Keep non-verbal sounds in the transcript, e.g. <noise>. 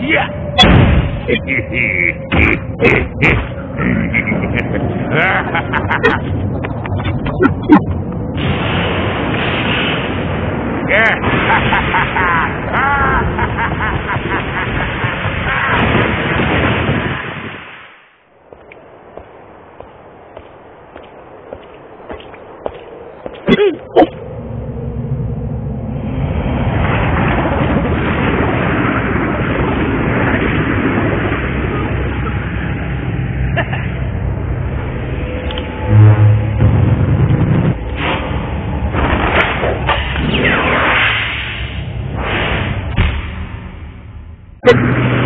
Yeah. Good. <laughs> Good.